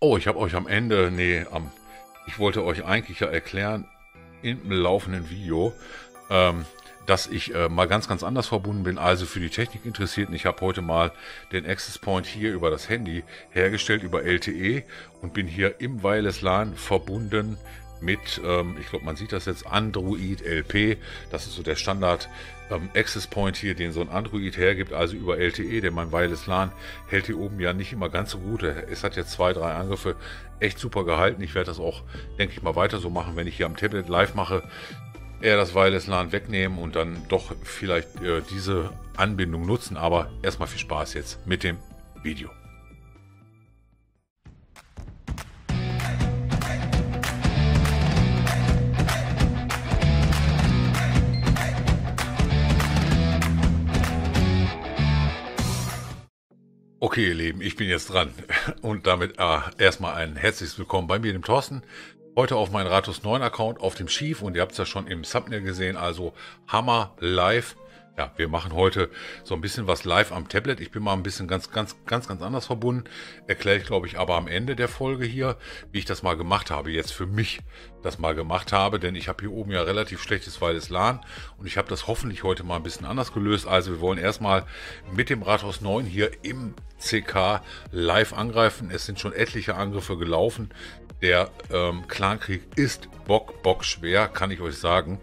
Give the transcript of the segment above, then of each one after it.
Oh, ich habe euch am Ende, nee, am, ich wollte euch eigentlich ja erklären im laufenden Video, ähm, dass ich äh, mal ganz, ganz anders verbunden bin, also für die Technik interessiert. Ich habe heute mal den Access Point hier über das Handy hergestellt, über LTE und bin hier im Wireless LAN verbunden mit, ähm, ich glaube, man sieht das jetzt, Android LP. Das ist so der Standard ähm, Access Point hier, den so ein Android hergibt, also über LTE, denn mein Wireless LAN hält hier oben ja nicht immer ganz so gut. Es hat jetzt zwei, drei Angriffe echt super gehalten. Ich werde das auch, denke ich mal, weiter so machen, wenn ich hier am Tablet live mache. Eher das Wireless LAN wegnehmen und dann doch vielleicht äh, diese Anbindung nutzen. Aber erstmal viel Spaß jetzt mit dem Video. Okay, ihr Lieben, ich bin jetzt dran. Und damit äh, erstmal ein herzliches Willkommen bei mir, dem Thorsten. Heute auf meinem Ratus 9 Account auf dem Schief und ihr habt es ja schon im Thumbnail gesehen, also Hammer Live ja, wir machen heute so ein bisschen was live am Tablet. Ich bin mal ein bisschen ganz, ganz, ganz, ganz anders verbunden. Erkläre ich, glaube ich, aber am Ende der Folge hier, wie ich das mal gemacht habe, jetzt für mich das mal gemacht habe, denn ich habe hier oben ja relativ schlechtes weites LAN und ich habe das hoffentlich heute mal ein bisschen anders gelöst. Also wir wollen erstmal mit dem Rathaus 9 hier im CK live angreifen. Es sind schon etliche Angriffe gelaufen. Der ähm, Clankrieg ist bock, bock schwer, kann ich euch sagen.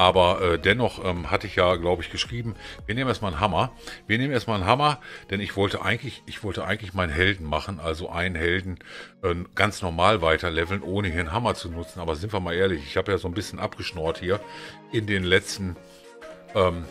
Aber äh, dennoch ähm, hatte ich ja, glaube ich, geschrieben, wir nehmen erstmal einen Hammer. Wir nehmen erstmal einen Hammer, denn ich wollte eigentlich, ich wollte eigentlich meinen Helden machen, also einen Helden äh, ganz normal weiterleveln, ohne hier einen Hammer zu nutzen. Aber sind wir mal ehrlich, ich habe ja so ein bisschen abgeschnort hier in den letzten ähm,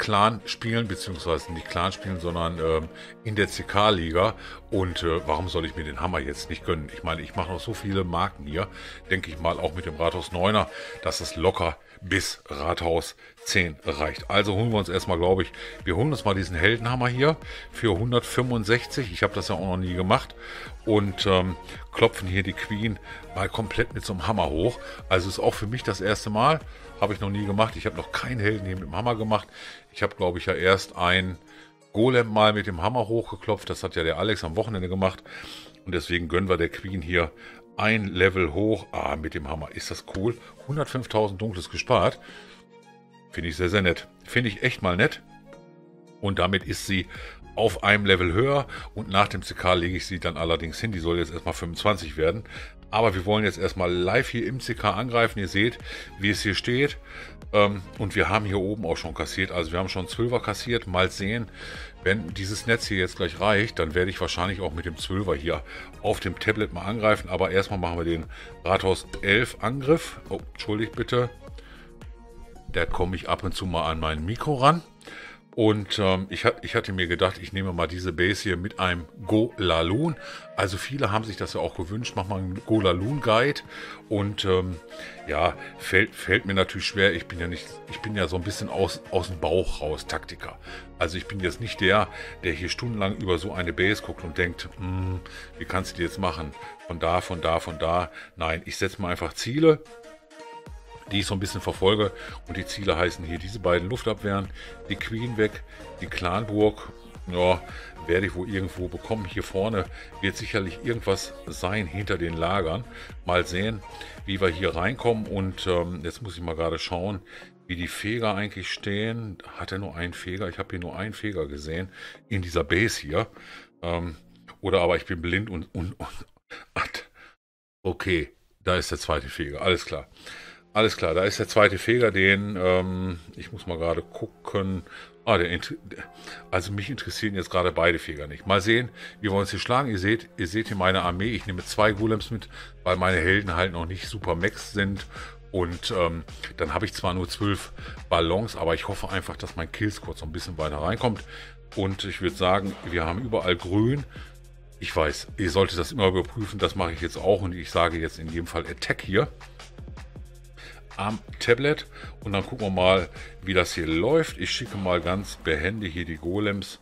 Clan spielen, beziehungsweise nicht Clan spielen, sondern ähm, in der CK-Liga. Und äh, warum soll ich mir den Hammer jetzt nicht gönnen? Ich meine, ich mache noch so viele Marken hier, denke ich mal, auch mit dem Rathaus 9er, dass es locker bis Rathaus 10 reicht. Also holen wir uns erstmal, glaube ich, wir holen uns mal diesen Heldenhammer hier für 165. Ich habe das ja auch noch nie gemacht. Und ähm, klopfen hier die Queen mal komplett mit so einem Hammer hoch. Also ist auch für mich das erste Mal. Habe ich noch nie gemacht. Ich habe noch keinen Helden hier mit dem Hammer gemacht. Ich habe, glaube ich, ja erst ein Golem mal mit dem Hammer hochgeklopft. Das hat ja der Alex am Wochenende gemacht. Und deswegen gönnen wir der Queen hier ein Level hoch. Ah, mit dem Hammer. Ist das cool? 105.000 Dunkles gespart. Finde ich sehr, sehr nett. Finde ich echt mal nett. Und damit ist sie auf einem Level höher. Und nach dem CK lege ich sie dann allerdings hin. Die soll jetzt erstmal 25 werden. Aber wir wollen jetzt erstmal live hier im CK angreifen. Ihr seht, wie es hier steht. Ähm, und wir haben hier oben auch schon kassiert. Also wir haben schon 12er kassiert. Mal sehen, wenn dieses Netz hier jetzt gleich reicht, dann werde ich wahrscheinlich auch mit dem 12er hier auf dem Tablet mal angreifen. Aber erstmal machen wir den Rathaus 11 Angriff. Oh, entschuldigt bitte. Da komme ich ab und zu mal an mein Mikro ran. Und ähm, ich, ich hatte mir gedacht, ich nehme mal diese Base hier mit einem Go Laloon. Also viele haben sich das ja auch gewünscht, mach mal einen Go Laloon Guide. Und ähm, ja, fällt, fällt mir natürlich schwer. Ich bin ja nicht, ich bin ja so ein bisschen aus, aus dem Bauch raus Taktiker. Also ich bin jetzt nicht der, der hier stundenlang über so eine Base guckt und denkt, hm, wie kannst du die jetzt machen? Von da, von da, von da. Nein, ich setze mir einfach Ziele die ich so ein bisschen verfolge. Und die Ziele heißen hier diese beiden Luftabwehren, die Queen weg, die Clanburg. Ja, werde ich wohl irgendwo bekommen. Hier vorne wird sicherlich irgendwas sein hinter den Lagern. Mal sehen, wie wir hier reinkommen. Und ähm, jetzt muss ich mal gerade schauen, wie die Feger eigentlich stehen. Hat er nur einen Feger? Ich habe hier nur einen Feger gesehen in dieser Base hier. Ähm, oder aber ich bin blind und, und, und okay, da ist der zweite Feger. Alles klar. Alles klar, da ist der zweite Feger, den, ähm, ich muss mal gerade gucken. Ah, der, also mich interessieren jetzt gerade beide Feger nicht. Mal sehen, wie wir uns hier schlagen. Ihr seht, ihr seht hier meine Armee. Ich nehme zwei Golems mit, weil meine Helden halt noch nicht super Max sind. Und ähm, dann habe ich zwar nur zwölf Ballons, aber ich hoffe einfach, dass mein Killscore so ein bisschen weiter reinkommt. Und ich würde sagen, wir haben überall grün. Ich weiß, ihr solltet das immer überprüfen. Das mache ich jetzt auch. Und ich sage jetzt in jedem Fall Attack hier am Tablet und dann gucken wir mal, wie das hier läuft. Ich schicke mal ganz behende hier die Golems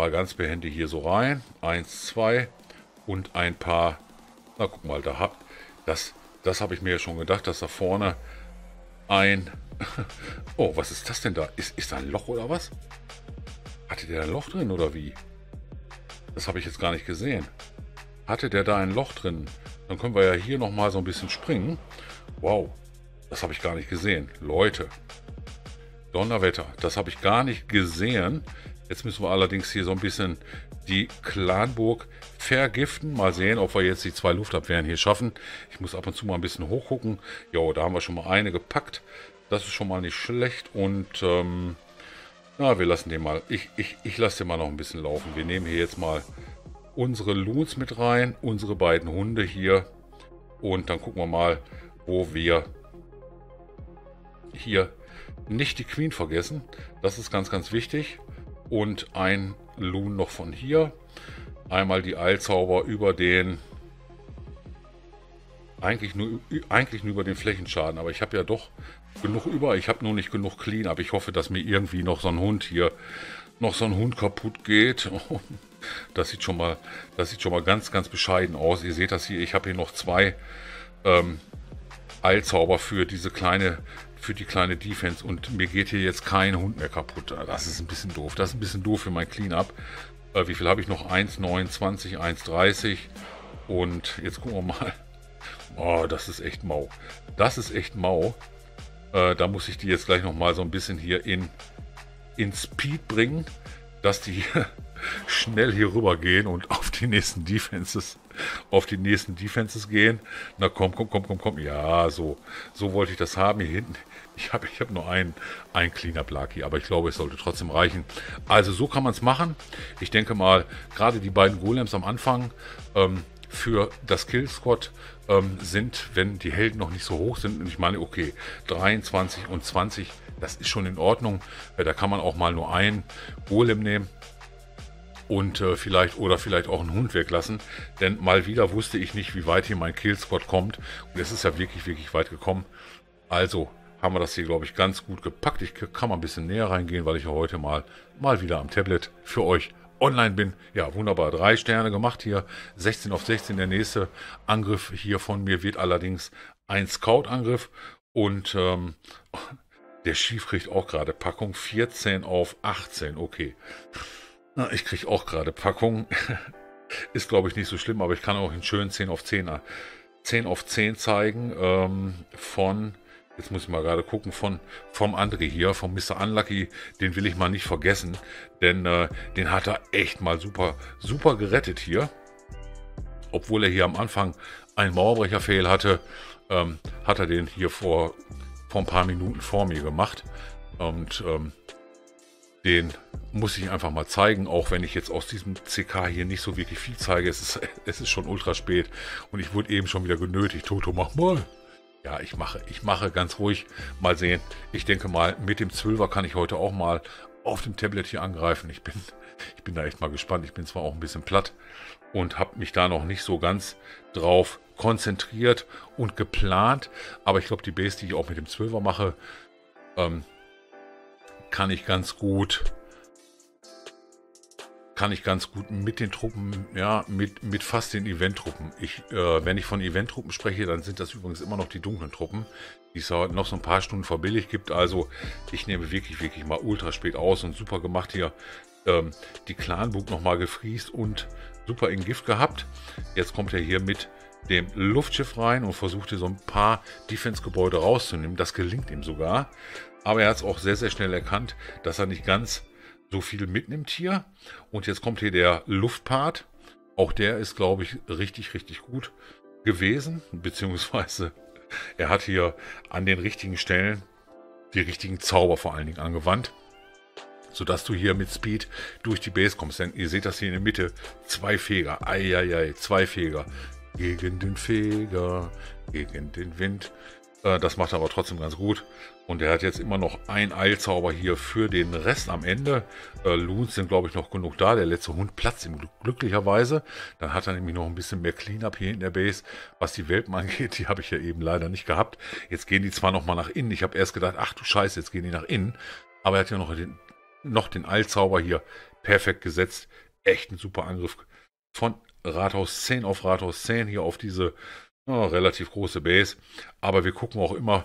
mal ganz behende hier so rein. Eins, zwei und ein paar. Na guck mal, da habt das. Das habe ich mir ja schon gedacht, dass da vorne ein. Oh, was ist das denn da? Ist, ist da ein Loch oder was? Hatte der ein Loch drin oder wie? Das habe ich jetzt gar nicht gesehen. hatte der da ein Loch drin. Dann können wir ja hier nochmal so ein bisschen springen. Wow, das habe ich gar nicht gesehen. Leute, Donnerwetter, das habe ich gar nicht gesehen. Jetzt müssen wir allerdings hier so ein bisschen die Clanburg vergiften. Mal sehen, ob wir jetzt die zwei Luftabwehren hier schaffen. Ich muss ab und zu mal ein bisschen hochgucken. Jo, da haben wir schon mal eine gepackt. Das ist schon mal nicht schlecht. Und ähm, na, wir lassen den mal. Ich, ich, ich lasse den mal noch ein bisschen laufen. Wir nehmen hier jetzt mal unsere Loons mit rein. Unsere beiden Hunde hier. Und dann gucken wir mal, wo wir hier nicht die Queen vergessen. Das ist ganz, ganz wichtig. Und ein Loon noch von hier. Einmal die Eilzauber über den... Eigentlich nur, eigentlich nur über den Flächenschaden. Aber ich habe ja doch genug über. Ich habe nur nicht genug Clean. Aber ich hoffe, dass mir irgendwie noch so ein Hund hier... Noch so ein Hund kaputt geht. Das sieht schon mal, das sieht schon mal ganz, ganz bescheiden aus. Ihr seht das hier. Ich habe hier noch zwei ähm, Eilzauber für diese kleine für die kleine Defense und mir geht hier jetzt kein Hund mehr kaputt. Das ist ein bisschen doof. Das ist ein bisschen doof für mein Cleanup. Äh, wie viel habe ich noch? 1,29, 1,30 und jetzt gucken wir mal. Oh, das ist echt mau. Das ist echt mau. Äh, da muss ich die jetzt gleich noch mal so ein bisschen hier in, in Speed bringen, dass die schnell hier rüber gehen und auf die nächsten Defenses auf die nächsten Defenses gehen. Na komm, komm, komm, komm, komm. Ja, so, so wollte ich das haben. Hier hinten, ich habe ich hab nur einen, einen Cleanup Lucky, aber ich glaube, es sollte trotzdem reichen. Also so kann man es machen. Ich denke mal, gerade die beiden Golems am Anfang ähm, für das Kill Squad ähm, sind, wenn die Helden noch nicht so hoch sind. Und ich meine, okay, 23 und 20, das ist schon in Ordnung. Äh, da kann man auch mal nur einen Golem nehmen und äh, vielleicht oder vielleicht auch einen Hund weglassen. Denn mal wieder wusste ich nicht, wie weit hier mein Killsquad kommt. Und es ist ja wirklich, wirklich weit gekommen. Also haben wir das hier, glaube ich, ganz gut gepackt. Ich kann mal ein bisschen näher reingehen, weil ich ja heute mal, mal wieder am Tablet für euch online bin. Ja, wunderbar. Drei Sterne gemacht hier. 16 auf 16. Der nächste Angriff hier von mir wird allerdings ein Scout-Angriff. Und ähm, der Schief kriegt auch gerade Packung 14 auf 18. Okay. Na, ich kriege auch gerade Packung. Ist, glaube ich, nicht so schlimm, aber ich kann auch einen schönen 10 auf 10, 10 auf 10 zeigen. Ähm, von, jetzt muss ich mal gerade gucken, von vom André hier, vom Mr. Unlucky. Den will ich mal nicht vergessen, denn äh, den hat er echt mal super, super gerettet hier. Obwohl er hier am Anfang einen Mauerbrecher-Fail hatte, ähm, hat er den hier vor, vor ein paar Minuten vor mir gemacht. Und ähm, den muss ich einfach mal zeigen, auch wenn ich jetzt aus diesem CK hier nicht so wirklich viel zeige. Es ist, es ist schon ultra spät und ich wurde eben schon wieder genötigt. Toto, mach mal. Ja, ich mache, ich mache ganz ruhig. Mal sehen. Ich denke mal, mit dem 12er kann ich heute auch mal auf dem Tablet hier angreifen. Ich bin, ich bin da echt mal gespannt. Ich bin zwar auch ein bisschen platt und habe mich da noch nicht so ganz drauf konzentriert und geplant. Aber ich glaube, die Base, die ich auch mit dem 12er mache, ähm, kann ich ganz gut kann ich ganz gut mit den Truppen, ja, mit, mit fast den Event-Truppen. Ich, äh, wenn ich von Event-Truppen spreche, dann sind das übrigens immer noch die dunklen Truppen, die es noch so ein paar Stunden verbilligt gibt. Also ich nehme wirklich, wirklich mal ultra spät aus und super gemacht hier. Ähm, die Clanburg nochmal gefriest und super in Gift gehabt. Jetzt kommt er hier mit dem Luftschiff rein und versucht hier so ein paar Defense-Gebäude rauszunehmen. Das gelingt ihm sogar. Aber er hat es auch sehr, sehr schnell erkannt, dass er nicht ganz so viel mitnimmt hier. Und jetzt kommt hier der Luftpart. Auch der ist, glaube ich, richtig, richtig gut gewesen. Beziehungsweise er hat hier an den richtigen Stellen die richtigen Zauber vor allen Dingen angewandt. Sodass du hier mit Speed durch die Base kommst. Denn ihr seht das hier in der Mitte. Zwei Feger. Eieiei, zwei Feger. Gegen den Feger, gegen den Wind. Äh, das macht er aber trotzdem ganz gut. Und er hat jetzt immer noch ein Eilzauber hier für den Rest am Ende. Äh, Loons sind, glaube ich, noch genug da. Der letzte Hund platzt ihm glücklicherweise. Dann hat er nämlich noch ein bisschen mehr Cleanup hier in der Base. Was die Welpen angeht, die habe ich ja eben leider nicht gehabt. Jetzt gehen die zwar nochmal nach innen. Ich habe erst gedacht, ach du Scheiße, jetzt gehen die nach innen. Aber er hat ja noch den, noch den Eilzauber hier perfekt gesetzt. Echt ein super Angriff von Rathaus 10 auf Rathaus 10 hier auf diese oh, relativ große Base. Aber wir gucken auch immer,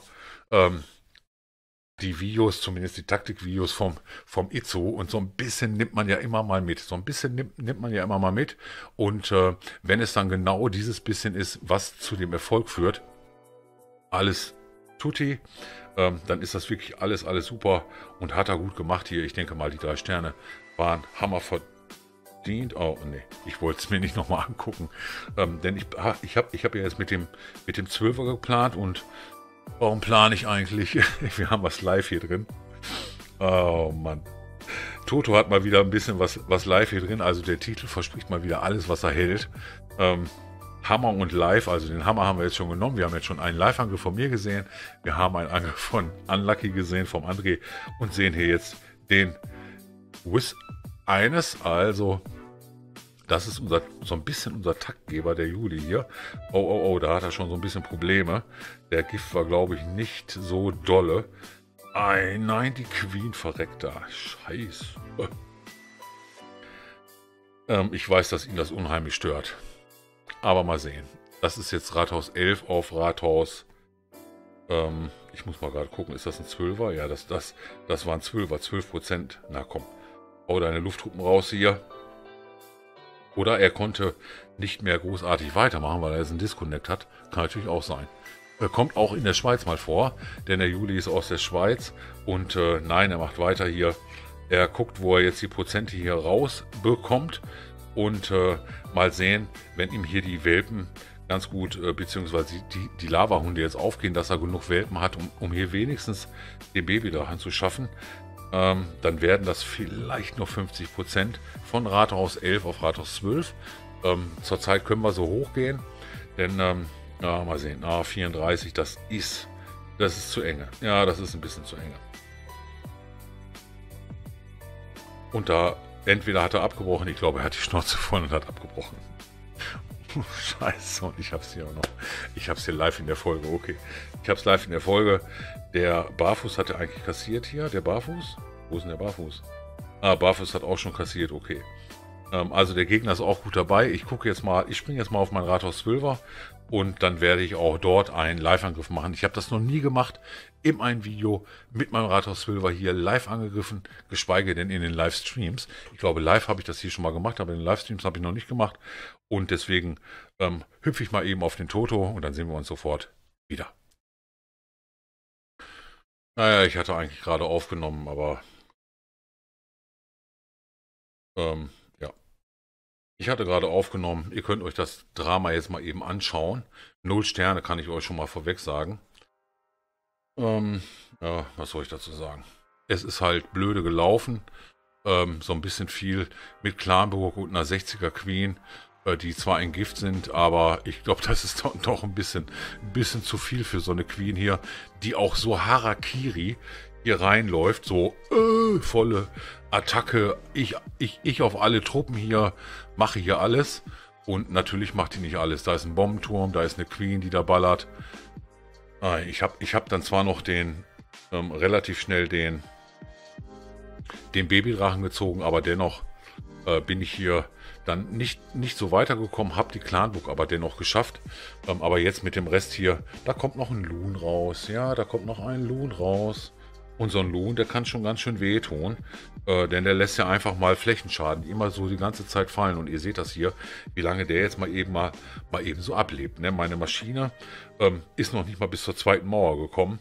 ähm, die Videos, zumindest die Taktikvideos vom, vom Itzo und so ein bisschen nimmt man ja immer mal mit. So ein bisschen nimmt, nimmt man ja immer mal mit. Und äh, wenn es dann genau dieses bisschen ist, was zu dem Erfolg führt, alles tutti, ähm, dann ist das wirklich alles, alles super und hat er gut gemacht hier. Ich denke mal, die drei Sterne waren hammer verdient. Oh, nee, ich wollte es mir nicht nochmal angucken. Ähm, denn ich, ich habe ich hab ja jetzt mit dem, mit dem 12er geplant und Warum plane ich eigentlich? Wir haben was live hier drin. Oh Mann. Toto hat mal wieder ein bisschen was, was live hier drin. Also der Titel verspricht mal wieder alles, was er hält. Ähm, Hammer und Live, also den Hammer haben wir jetzt schon genommen. Wir haben jetzt schon einen Live-Angriff von mir gesehen. Wir haben einen Angriff von Unlucky gesehen, vom André. Und sehen hier jetzt den Wiz eines. Also das ist unser, so ein bisschen unser Taktgeber, der Juli hier. Oh, oh, oh, da hat er schon so ein bisschen Probleme. Der Gift war, glaube ich, nicht so dolle. Ei, nein, die Queen verreckt da. Scheiße. Ähm, ich weiß, dass ihn das unheimlich stört. Aber mal sehen. Das ist jetzt Rathaus 11 auf Rathaus... Ähm, ich muss mal gerade gucken, ist das ein Zwölfer? Ja, das, das, das war ein Zwölfer, 12 Prozent. Na komm, hau deine Lufttruppen raus hier. Oder er konnte nicht mehr großartig weitermachen, weil er jetzt einen Disconnect hat. Kann natürlich auch sein. Er kommt auch in der Schweiz mal vor, denn der Juli ist aus der Schweiz. Und äh, nein, er macht weiter hier. Er guckt, wo er jetzt die Prozente hier rausbekommt. Und äh, mal sehen, wenn ihm hier die Welpen ganz gut, äh, beziehungsweise die, die Lavahunde jetzt aufgehen, dass er genug Welpen hat, um, um hier wenigstens den Baby daran zu schaffen ähm, dann werden das vielleicht noch 50% von Rathaus 11 auf Rathaus 12. Ähm, zurzeit können wir so hochgehen, denn, ähm, ja, mal sehen, ah, 34, das ist, das ist zu enge. Ja, das ist ein bisschen zu enge. Und da, entweder hat er abgebrochen, ich glaube, er hat die Schnauze voll und hat abgebrochen. Scheiße, und ich hab's hier auch noch. Ich hab's hier live in der Folge, okay. Ich hab's live in der Folge. Der Barfuß hatte eigentlich kassiert hier, der Barfuß. Wo ist denn der Barfuß? Ah, Barfuß hat auch schon kassiert, okay. Ähm, also der Gegner ist auch gut dabei. Ich gucke jetzt mal, ich springe jetzt mal auf mein Rathaus 12er und dann werde ich auch dort einen Live-Angriff machen. Ich habe das noch nie gemacht in einem Video mit meinem Rathaus Silver hier live angegriffen, geschweige denn in den Livestreams. Ich glaube, live habe ich das hier schon mal gemacht, aber in den Livestreams habe ich noch nicht gemacht. Und deswegen ähm, hüpfe ich mal eben auf den Toto und dann sehen wir uns sofort wieder. Naja, ich hatte eigentlich gerade aufgenommen, aber ähm. Ich hatte gerade aufgenommen, ihr könnt euch das Drama jetzt mal eben anschauen. Null Sterne kann ich euch schon mal vorweg sagen. Ähm, ja, was soll ich dazu sagen? Es ist halt blöde gelaufen. Ähm, so ein bisschen viel mit Clanburg und einer 60er Queen, äh, die zwar ein Gift sind, aber ich glaube, das ist doch, doch ein bisschen, ein bisschen zu viel für so eine Queen hier, die auch so Harakiri hier reinläuft, so äh, volle Attacke. Ich, ich, ich auf alle Truppen hier, mache hier alles. Und natürlich macht die nicht alles. Da ist ein Bombenturm, da ist eine Queen, die da ballert. Ah, ich habe ich hab dann zwar noch den ähm, relativ schnell den, den Babydrachen gezogen, aber dennoch äh, bin ich hier dann nicht, nicht so weitergekommen, habe die Clanbook aber dennoch geschafft. Ähm, aber jetzt mit dem Rest hier, da kommt noch ein Loon raus. Ja, da kommt noch ein Loon raus. Und so ein Loon, der kann schon ganz schön wehtun, äh, denn der lässt ja einfach mal Flächenschaden immer so die ganze Zeit fallen. Und ihr seht das hier, wie lange der jetzt mal eben mal, mal eben so ablebt. Ne? Meine Maschine ähm, ist noch nicht mal bis zur zweiten Mauer gekommen.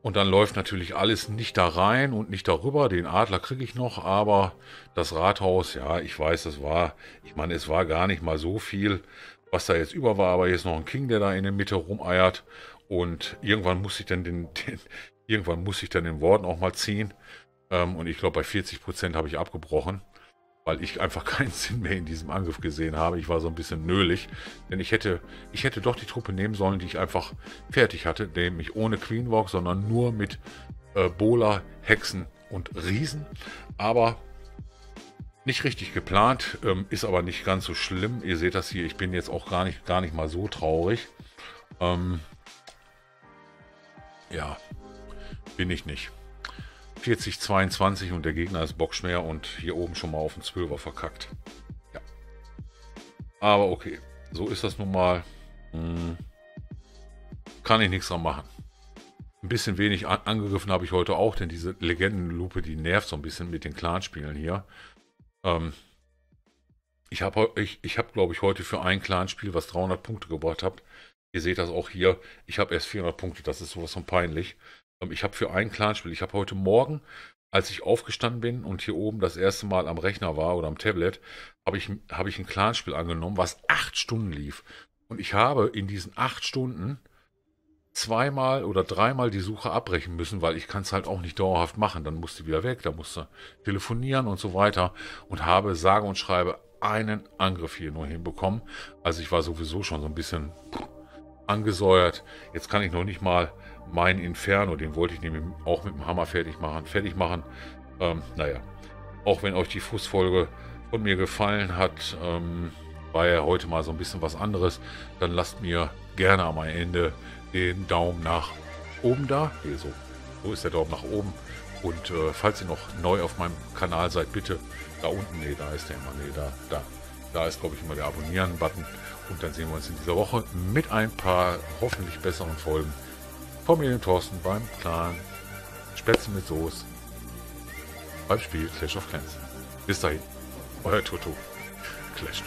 Und dann läuft natürlich alles nicht da rein und nicht darüber. Den Adler kriege ich noch, aber das Rathaus, ja, ich weiß, das war, ich meine, es war gar nicht mal so viel, was da jetzt über war, aber hier ist noch ein King, der da in der Mitte rumeiert. Und irgendwann muss ich dann den, den irgendwann muss ich dann den Worden auch mal ziehen. Ähm, und ich glaube, bei 40 Prozent habe ich abgebrochen, weil ich einfach keinen Sinn mehr in diesem Angriff gesehen habe. Ich war so ein bisschen nölig, denn ich hätte, ich hätte doch die Truppe nehmen sollen, die ich einfach fertig hatte, nämlich ohne Queen Walk, sondern nur mit äh, Bola, Hexen und Riesen. Aber nicht richtig geplant, ähm, ist aber nicht ganz so schlimm. Ihr seht das hier, ich bin jetzt auch gar nicht, gar nicht mal so traurig. Ähm, ja, bin ich nicht. 40, 22 und der Gegner ist Bockschmer und hier oben schon mal auf den 12er verkackt. Ja. Aber okay, so ist das nun mal. Hm. Kann ich nichts dran machen. Ein bisschen wenig an angegriffen habe ich heute auch, denn diese Legendenlupe, die nervt so ein bisschen mit den Clanspielen hier. Ähm, ich habe, ich, ich hab, glaube ich, heute für ein Clanspiel, was 300 Punkte gebracht hat, ihr seht das auch hier, ich habe erst 400 Punkte, das ist sowas von peinlich. Ähm, ich habe für ein Clanspiel, ich habe heute Morgen, als ich aufgestanden bin und hier oben das erste Mal am Rechner war oder am Tablet, habe ich, hab ich ein Clanspiel angenommen, was acht Stunden lief. Und ich habe in diesen acht Stunden zweimal oder dreimal die Suche abbrechen müssen, weil ich kann es halt auch nicht dauerhaft machen. Dann musste wieder weg, da musste telefonieren und so weiter und habe sage und schreibe einen Angriff hier nur hinbekommen. Also ich war sowieso schon so ein bisschen angesäuert. Jetzt kann ich noch nicht mal meinen Inferno, den wollte ich nämlich auch mit dem Hammer fertig machen. Fertig machen. Ähm, naja, auch wenn euch die Fußfolge von mir gefallen hat, ähm, war ja heute mal so ein bisschen was anderes, dann lasst mir gerne am Ende den Daumen nach oben da. Hier so, so ist der Daumen nach oben. Und äh, falls ihr noch neu auf meinem Kanal seid, bitte da unten, nee, da ist der immer, nee, da, da. Da ist, glaube ich, immer der Abonnieren-Button. Und dann sehen wir uns in dieser Woche mit ein paar hoffentlich besseren Folgen von mir, dem Thorsten, beim Clan Spätzle mit Soße beim Spiel Clash of Clans. Bis dahin, euer Toto. Clash.